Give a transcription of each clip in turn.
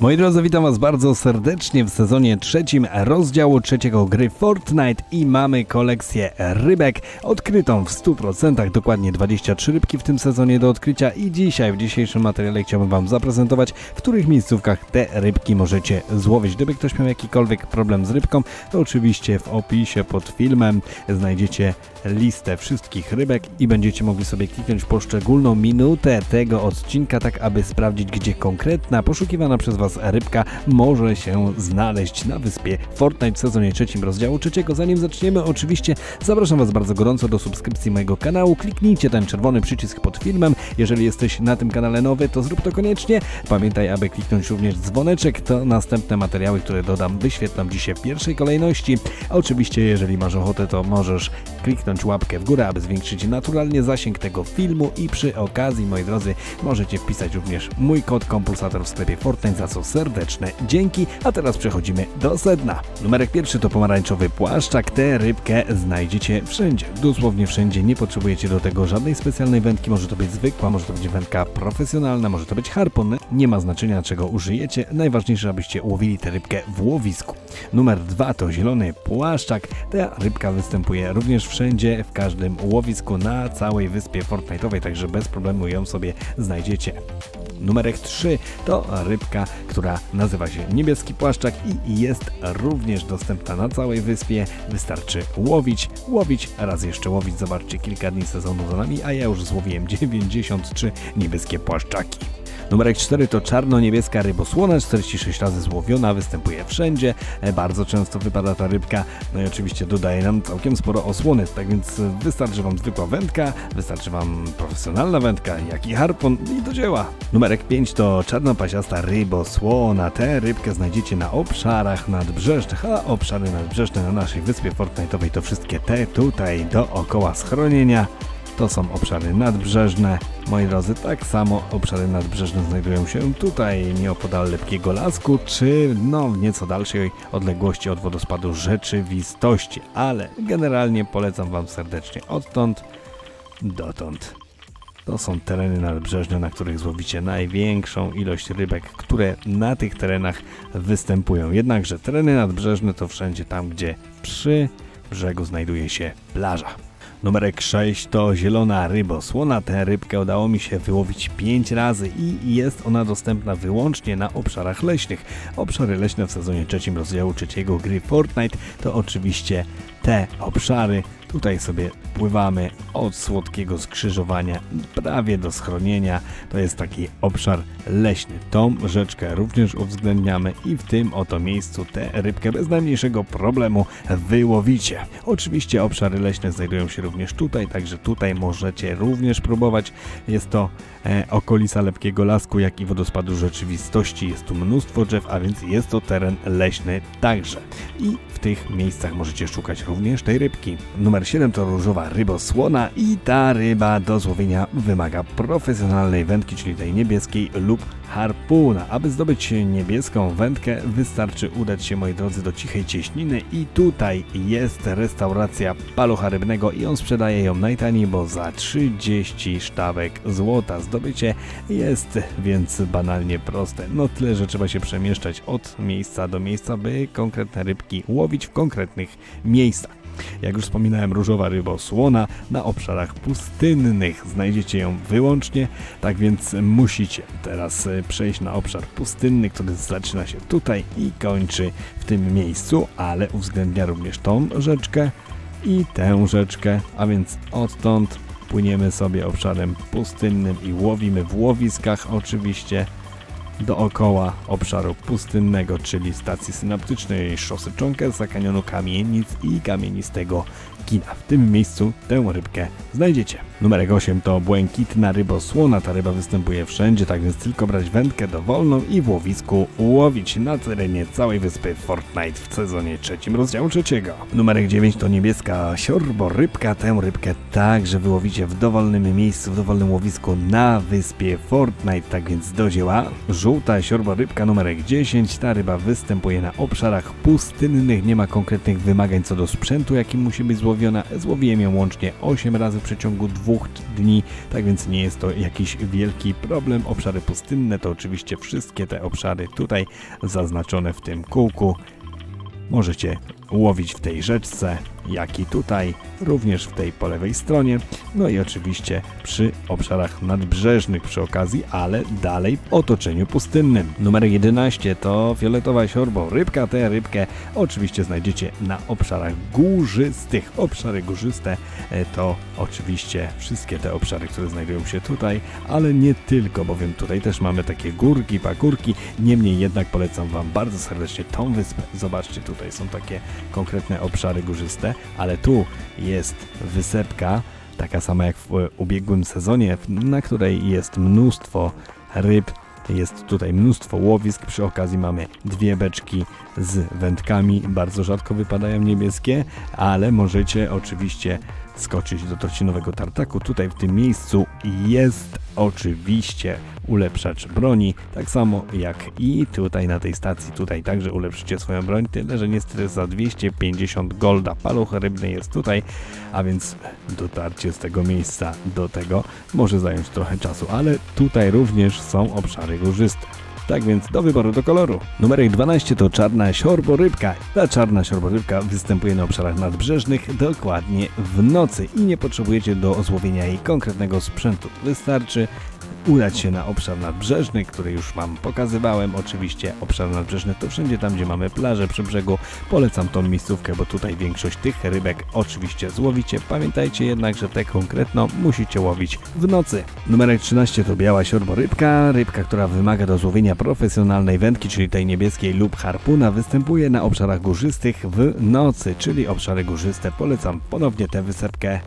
Moi drodzy, witam Was bardzo serdecznie w sezonie trzecim rozdziału trzeciego gry Fortnite i mamy kolekcję rybek odkrytą w 100%, dokładnie 23 rybki w tym sezonie do odkrycia i dzisiaj w dzisiejszym materiale chciałbym Wam zaprezentować, w których miejscówkach te rybki możecie złowić. Gdyby ktoś miał jakikolwiek problem z rybką, to oczywiście w opisie pod filmem znajdziecie listę wszystkich rybek i będziecie mogli sobie kliknąć poszczególną minutę tego odcinka, tak aby sprawdzić, gdzie konkretna poszukiwana przez Was rybka może się znaleźć na wyspie Fortnite w sezonie trzecim rozdziału trzeciego. Zanim zaczniemy, oczywiście zapraszam Was bardzo gorąco do subskrypcji mojego kanału. Kliknijcie ten czerwony przycisk pod filmem. Jeżeli jesteś na tym kanale nowy, to zrób to koniecznie. Pamiętaj, aby kliknąć również dzwoneczek, to następne materiały, które dodam, wyświetlam dzisiaj w pierwszej kolejności. A oczywiście, jeżeli masz ochotę, to możesz kliknąć łapkę w górę, aby zwiększyć naturalnie zasięg tego filmu i przy okazji, moi drodzy, możecie wpisać również mój kod kompulsator w sklepie Fortnite, za co serdeczne dzięki. A teraz przechodzimy do sedna. Numerek pierwszy to pomarańczowy płaszczak. Tę rybkę znajdziecie wszędzie, dosłownie wszędzie. Nie potrzebujecie do tego żadnej specjalnej wędki. Może to być zwykła, może to być wędka profesjonalna, może to być harpun. Nie ma znaczenia czego użyjecie. Najważniejsze, abyście łowili tę rybkę w łowisku. Numer dwa to zielony płaszczak. Ta rybka występuje również wszędzie, w każdym łowisku na całej wyspie Fortnite'owej, także bez problemu ją sobie znajdziecie. Numerek 3 to rybka, która nazywa się niebieski płaszczak i jest również dostępna na całej wyspie. Wystarczy łowić, łowić, raz jeszcze łowić. Zobaczcie, kilka dni sezonu za nami, a ja już złowiłem 93 niebieskie płaszczaki. Numerek 4 to czarno-niebieska rybosłona, 46 razy złowiona, występuje wszędzie, e, bardzo często wypada ta rybka, no i oczywiście dodaje nam całkiem sporo osłony, tak więc wystarczy Wam zwykła wędka, wystarczy Wam profesjonalna wędka, jak i harpon i do dzieła. Numerek 5 to czarnopasiasta rybosłona, tę rybkę znajdziecie na obszarach nadbrzeżnych, a obszary nadbrzeżne na naszej wyspie Fortnite'owej to wszystkie te tutaj dookoła schronienia, to są obszary nadbrzeżne. Moi drodzy, tak samo obszary nadbrzeżne znajdują się tutaj, nieopodal Lepkiego Lasku, czy no w nieco dalszej odległości od wodospadu rzeczywistości, ale generalnie polecam Wam serdecznie odtąd dotąd. To są tereny nadbrzeżne, na których złowicie największą ilość rybek, które na tych terenach występują. Jednakże tereny nadbrzeżne to wszędzie tam, gdzie przy brzegu znajduje się plaża. Numerek 6 to zielona rybosłona. Tę rybkę udało mi się wyłowić 5 razy i jest ona dostępna wyłącznie na obszarach leśnych. Obszary leśne w sezonie trzecim rozdziału trzeciego gry Fortnite to oczywiście te obszary. Tutaj sobie pływamy od słodkiego skrzyżowania prawie do schronienia. To jest taki obszar leśny. Tą rzeczkę również uwzględniamy i w tym oto miejscu tę rybkę bez najmniejszego problemu wyłowicie. Oczywiście obszary leśne znajdują się również tutaj, także tutaj możecie również próbować. Jest to e, okolica Lepkiego Lasku, jak i wodospadu rzeczywistości. Jest tu mnóstwo drzew, a więc jest to teren leśny także. I w tych miejscach możecie szukać również tej rybki. Numer 7 to różowa rybosłona i ta ryba do złowienia wymaga profesjonalnej wędki, czyli tej niebieskiej lub harpuna. Aby zdobyć niebieską wędkę wystarczy udać się moi drodzy do cichej cieśniny i tutaj jest restauracja palucha rybnego i on sprzedaje ją najtaniej, bo za 30 sztabek złota. Zdobycie jest więc banalnie proste. No tyle, że trzeba się przemieszczać od miejsca do miejsca, by konkretne rybki łowić w konkretnych miejscach. Jak już wspominałem, różowa rybosłona na obszarach pustynnych. Znajdziecie ją wyłącznie, tak więc musicie teraz e, przejść na obszar pustynny, który zaczyna się tutaj i kończy w tym miejscu, ale uwzględnia również tą rzeczkę i tę rzeczkę, a więc odtąd płyniemy sobie obszarem pustynnym i łowimy w łowiskach oczywiście dookoła obszaru pustynnego, czyli stacji synaptycznej szosy Czonkersa, kanionu kamienic i kamienistego kina. W tym miejscu tę rybkę znajdziecie. Numerek 8 to błękitna rybosłona. Ta ryba występuje wszędzie, tak więc tylko brać wędkę dowolną i w łowisku łowić na terenie całej wyspy Fortnite w sezonie trzecim rozdziału trzeciego. Numerek 9 to niebieska siorbo rybka. Tę rybkę także wyłowicie w dowolnym miejscu, w dowolnym łowisku na wyspie Fortnite, tak więc do dzieła. Żółta siorbo rybka numerek 10. Ta ryba występuje na obszarach pustynnych, nie ma konkretnych wymagań co do sprzętu, jakim musi być złowiony wyłowiona. Złowiłem ją łącznie 8 razy w przeciągu dwóch dni, tak więc nie jest to jakiś wielki problem. Obszary pustynne to oczywiście wszystkie te obszary tutaj zaznaczone w tym kółku. Możecie łowić w tej rzeczce, jak i tutaj, również w tej po lewej stronie, no i oczywiście przy obszarach nadbrzeżnych przy okazji, ale dalej w otoczeniu pustynnym. Numer 11 to fioletowa siorbo, rybka, tę rybkę oczywiście znajdziecie na obszarach górzystych. Obszary górzyste e, to oczywiście wszystkie te obszary, które znajdują się tutaj, ale nie tylko, bowiem tutaj też mamy takie górki, pagórki, niemniej jednak polecam Wam bardzo serdecznie tą wyspę. Zobaczcie, tutaj są takie konkretne obszary górzyste, ale tu jest wysepka, taka sama jak w ubiegłym sezonie, na której jest mnóstwo ryb, jest tutaj mnóstwo łowisk, przy okazji mamy dwie beczki z wędkami, bardzo rzadko wypadają niebieskie, ale możecie oczywiście skoczyć do torcinowego tartaku. Tutaj w tym miejscu jest oczywiście ulepszacz broni, tak samo jak i tutaj na tej stacji, tutaj także ulepszycie swoją broń, tyle że niestety za 250 golda paluch rybny jest tutaj, a więc dotarcie z tego miejsca do tego może zająć trochę czasu, ale tutaj również są obszary górzyste. Tak więc do wyboru do koloru. Numerek 12 to czarna siorborybka. Ta czarna siorborybka występuje na obszarach nadbrzeżnych dokładnie w nocy i nie potrzebujecie do złowienia jej konkretnego sprzętu. Wystarczy udać się na obszar nadbrzeżny, który już Wam pokazywałem. Oczywiście obszar nadbrzeżny to wszędzie tam, gdzie mamy plażę przy brzegu. Polecam tą miejscówkę, bo tutaj większość tych rybek oczywiście złowicie. Pamiętajcie jednak, że te konkretno musicie łowić w nocy. Numerek 13 to biała siorborybka. Rybka, która wymaga do złowienia profesjonalnej wędki, czyli tej niebieskiej lub harpuna, występuje na obszarach górzystych w nocy, czyli obszary górzyste. Polecam ponownie tę wysepkę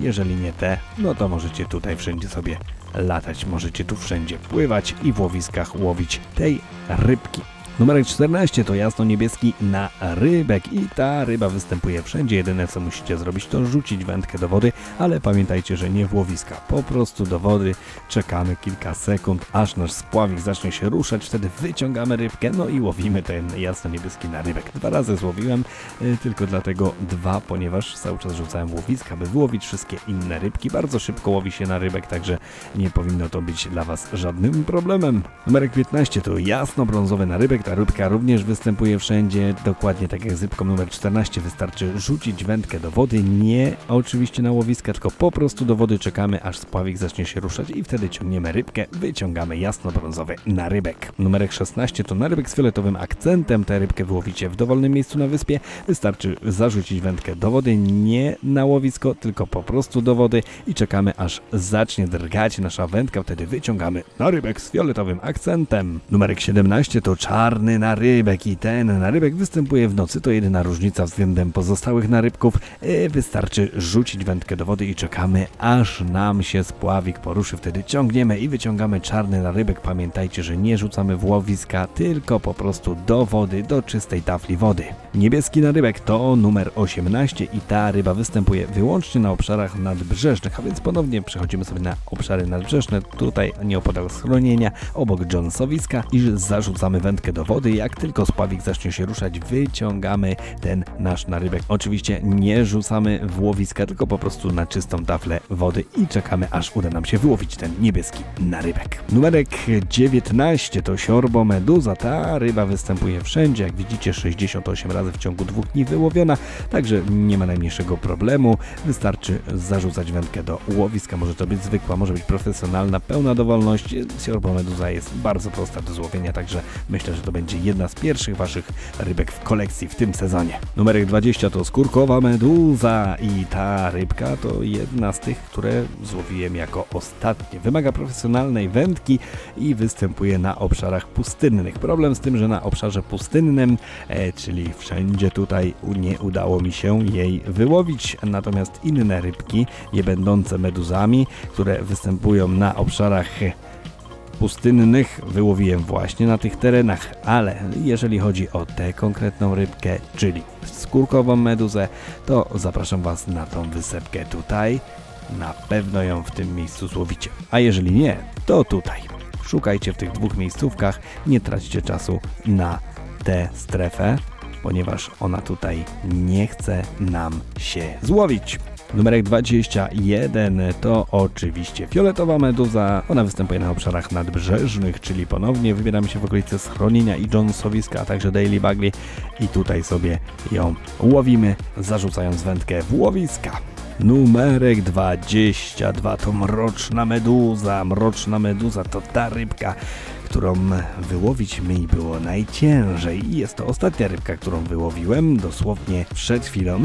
jeżeli nie te, no to możecie tutaj wszędzie sobie latać, możecie tu wszędzie pływać i w łowiskach łowić tej rybki. Numerek 14 to jasno-niebieski na rybek i ta ryba występuje wszędzie. Jedyne co musicie zrobić to rzucić wędkę do wody, ale pamiętajcie, że nie w łowiska. Po prostu do wody czekamy kilka sekund, aż nasz spławik zacznie się ruszać, wtedy wyciągamy rybkę, no i łowimy ten jasno-niebieski na rybek. Dwa razy złowiłem, y, tylko dlatego dwa, ponieważ cały czas rzucałem łowiska, by wyłowić wszystkie inne rybki. Bardzo szybko łowi się na rybek, także nie powinno to być dla Was żadnym problemem. Numerek 15 to jasno-brązowy na rybek, ta rybka również występuje wszędzie, dokładnie tak jak z rybką numer 14. Wystarczy rzucić wędkę do wody, nie oczywiście na łowiska, tylko po prostu do wody czekamy, aż spławik zacznie się ruszać i wtedy ciągniemy rybkę, wyciągamy jasno-brązowy narybek. Numerek 16 to narybek z fioletowym akcentem. Tę rybkę wyłowicie w dowolnym miejscu na wyspie. Wystarczy zarzucić wędkę do wody, nie na łowisko, tylko po prostu do wody i czekamy, aż zacznie drgać nasza wędka. Wtedy wyciągamy narybek z fioletowym akcentem. Numerek 17 to czarny czarny narybek i ten narybek występuje w nocy. To jedyna różnica względem pozostałych narybków. E, wystarczy rzucić wędkę do wody i czekamy, aż nam się spławik poruszy. Wtedy ciągniemy i wyciągamy czarny narybek. Pamiętajcie, że nie rzucamy w łowiska, tylko po prostu do wody, do czystej tafli wody. Niebieski narybek to numer 18 i ta ryba występuje wyłącznie na obszarach nadbrzeżnych, a więc ponownie przechodzimy sobie na obszary nadbrzeżne. Tutaj nieopodal schronienia, obok Johnsowiska i zarzucamy wędkę do wody wody. Jak tylko spławik zacznie się ruszać, wyciągamy ten nasz narybek. Oczywiście nie rzucamy w łowiska, tylko po prostu na czystą taflę wody i czekamy, aż uda nam się wyłowić ten niebieski narybek. Numerek 19 to siorbo meduza. Ta ryba występuje wszędzie. Jak widzicie, 68 razy w ciągu dwóch dni wyłowiona, także nie ma najmniejszego problemu. Wystarczy zarzucać wędkę do łowiska. Może to być zwykła, może być profesjonalna, pełna dowolność. Siorbo meduza jest bardzo prosta do złowienia, także myślę, że to będzie jedna z pierwszych Waszych rybek w kolekcji w tym sezonie. Numerek 20 to skórkowa meduza i ta rybka to jedna z tych, które złowiłem jako ostatnie. Wymaga profesjonalnej wędki i występuje na obszarach pustynnych. Problem z tym, że na obszarze pustynnym, e, czyli wszędzie tutaj nie udało mi się jej wyłowić, natomiast inne rybki, nie będące meduzami, które występują na obszarach pustynnych wyłowiłem właśnie na tych terenach, ale jeżeli chodzi o tę konkretną rybkę, czyli skórkową meduzę, to zapraszam Was na tą wysepkę tutaj. Na pewno ją w tym miejscu złowicie. A jeżeli nie, to tutaj. Szukajcie w tych dwóch miejscówkach, nie traćcie czasu na tę strefę, ponieważ ona tutaj nie chce nam się złowić. Numerek 21 to oczywiście fioletowa meduza. Ona występuje na obszarach nadbrzeżnych, czyli ponownie wybieramy się w okolice schronienia i Jonesowiska, a także Daily Bagley i tutaj sobie ją łowimy, zarzucając wędkę w łowiska. Numerek 22 to mroczna meduza. Mroczna meduza to ta rybka, którą wyłowić mi było najciężej. I jest to ostatnia rybka, którą wyłowiłem dosłownie przed chwilą.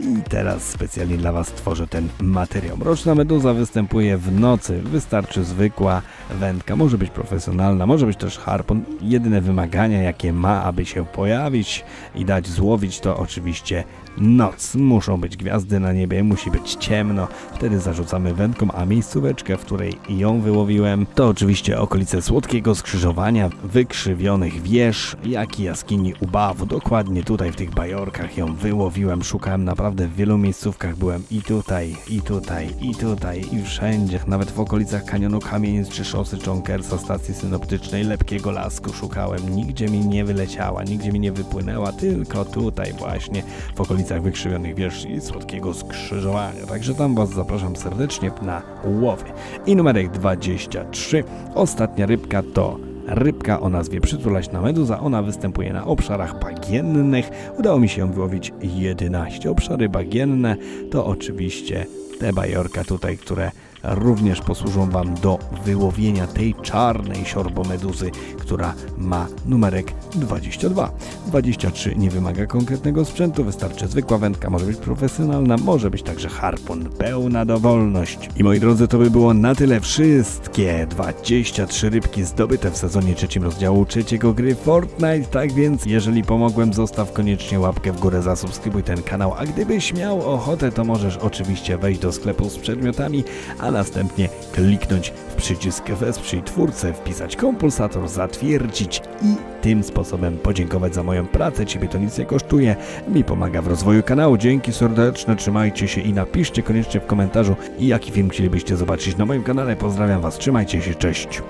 I teraz specjalnie dla Was tworzę ten materiał. Mroczna meduza występuje w nocy. Wystarczy zwykła wędka. Może być profesjonalna, może być też harpon. Jedyne wymagania, jakie ma, aby się pojawić i dać złowić, to oczywiście noc. Muszą być gwiazdy na niebie, musi być ciemno. Wtedy zarzucamy wędką, a miejscóweczkę, w której ją wyłowiłem, to oczywiście okolice Słodkiego Skrzyżowania, wykrzywionych wież, jak i jaskini Ubawu. Dokładnie tutaj w tych bajorkach ją wyłowiłem. Szukałem naprawdę w wielu miejscówkach. Byłem i tutaj, i tutaj, i tutaj, i wszędzie. Nawet w okolicach kanionu Kamienic czy szosy Czonkersa, stacji synoptycznej, lepkiego lasku szukałem. Nigdzie mi nie wyleciała, nigdzie mi nie wypłynęła, tylko tutaj właśnie w okolicy okolicach wykrzywionych wież i słodkiego skrzyżowania. Także tam Was zapraszam serdecznie na łowy. I numerek 23. Ostatnia rybka to rybka o nazwie przytulaśna meduza. Ona występuje na obszarach bagiennych. Udało mi się ją wyłowić 11. Obszary bagienne to oczywiście te bajorka tutaj, które również posłużą Wam do wyłowienia tej czarnej siorbomeduzy, która ma numerek 22. 23 nie wymaga konkretnego sprzętu, wystarczy zwykła wędka, może być profesjonalna, może być także harpun, pełna dowolność. I moi drodzy, to by było na tyle wszystkie 23 rybki zdobyte w sezonie trzecim rozdziału trzeciego gry Fortnite. Tak więc, jeżeli pomogłem, zostaw koniecznie łapkę w górę, zasubskrybuj ten kanał, a gdybyś miał ochotę, to możesz oczywiście wejść do sklepu z przedmiotami, a następnie kliknąć w przycisk Wesprzyj twórcę, wpisać kompulsator, zatwierdzić i tym sposobem podziękować za moją pracę. Ciebie to nic nie kosztuje, mi pomaga w rozwoju kanału. Dzięki serdeczne, trzymajcie się i napiszcie koniecznie w komentarzu, jaki film chcielibyście zobaczyć na moim kanale. Pozdrawiam Was, trzymajcie się, cześć!